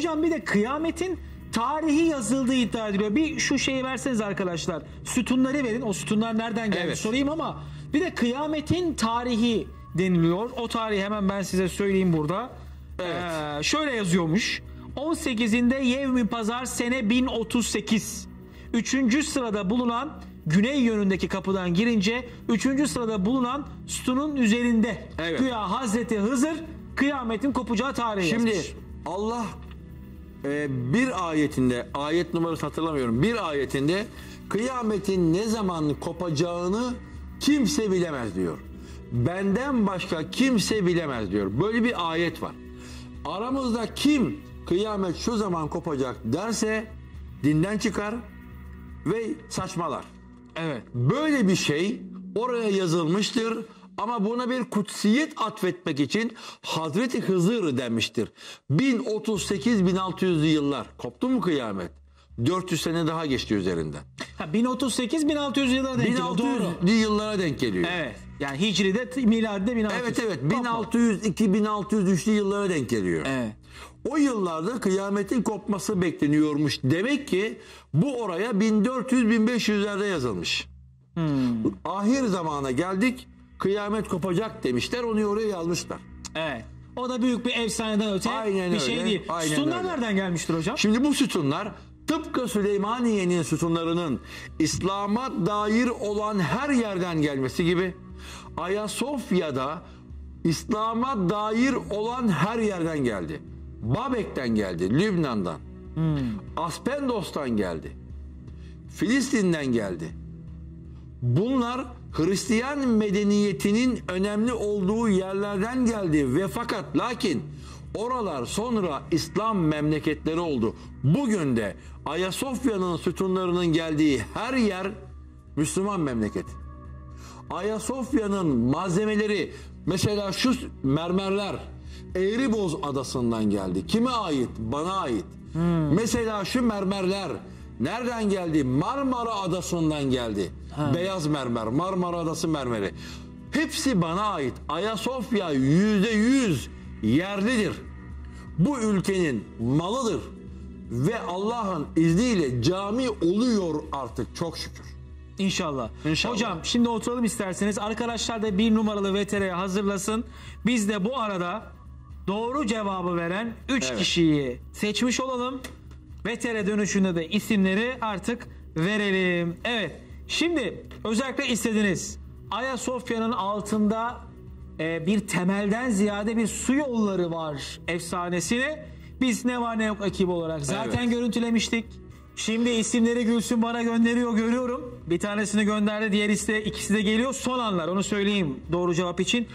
Hocam bir de kıyametin tarihi yazıldığı iddia ediliyor. Bir şu şeyi verseniz arkadaşlar. Sütunları verin. O sütunlar nereden geldi Evet. sorayım ama bir de kıyametin tarihi deniliyor. O tarihi hemen ben size söyleyeyim burada. Evet. Ee, şöyle yazıyormuş. 18'inde Yevmi Pazar sene 1038. Üçüncü sırada bulunan güney yönündeki kapıdan girince üçüncü sırada bulunan sütunun üzerinde. Evet. Güya Hazreti Hızır kıyametin kopacağı tarihi Şimdi yazmış. Allah e, bir ayetinde ayet numarası hatırlamıyorum. Bir ayetinde kıyametin ne zaman kopacağını kimse bilemez diyor. Benden başka kimse bilemez diyor. Böyle bir ayet var. Aramızda kim kıyamet şu zaman kopacak derse dinden çıkar ve saçmalar. Evet. Böyle bir şey oraya yazılmıştır ama buna bir kutsiyet atfetmek için Hazreti Hızır demiştir. 1038-1600'lü yıllar. Koptu mu kıyamet? 400 sene daha geçti üzerinden. Ha, 1038 1600 yıllara denk geliyor. Doğru. 1600'lü yıllara denk geliyor. Evet. Yani Hicri'de miladide 1600. Evet evet Kopma. 1602-1603'lü yıllara denk geliyor. Evet. O yıllarda kıyametin kopması bekleniyormuş. Demek ki bu oraya 1400-1500'lerde yazılmış. Hmm. Ahir zamana geldik. Kıyamet kopacak demişler. Onu oraya yazmışlar. Evet. O da büyük bir efsaneden öte Aynen bir şey öyle, değil. aynen Sütunlar öyle. nereden gelmiştir hocam? Şimdi bu sütunlar tıpkı Süleymaniye'nin sütunlarının İslam'a dair olan her yerden gelmesi gibi Ayasofya'da İslam'a dair olan her yerden geldi. Babek'ten geldi, Lübnan'dan. Aspendos'tan geldi. Filistin'den geldi. Bunlar Hristiyan medeniyetinin önemli olduğu yerlerden geldi ve fakat lakin oralar sonra İslam memleketleri oldu. Bugün de Ayasofya'nın sütunlarının geldiği her yer Müslüman memleket. Ayasofya'nın malzemeleri mesela şu mermerler Eğriboz adasından geldi. Kime ait? Bana ait. Mesela şu mermerler nereden geldi? Marmara adasından geldi. Beyaz mermer, Marmara adası mermeri. Hepsi bana ait. Ayasofya yüzde yüz yerlidir. Bu ülkenin malıdır. Ve Allah'ın izniyle cami oluyor artık çok şükür. İnşallah. İnşallah. Hocam şimdi oturalım isterseniz. Arkadaşlar da bir numaralı VTR'ye hazırlasın. Biz de bu arada doğru cevabı veren 3 Evet. kişiyi seçmiş olalım. VTR dönüşünde de isimleri artık verelim. Evet. Şimdi özellikle istediniz. Ayasofya'nın altında e, bir temelden ziyade bir su yolları var efsanesini. Biz ne var ne yok ekibi olarak zaten Evet. görüntülemiştik. Şimdi isimleri Gülsün bana gönderiyor görüyorum. Bir tanesini gönderdi diğer iste ikisi de geliyor. Son anlar onu söyleyeyim doğru cevap için.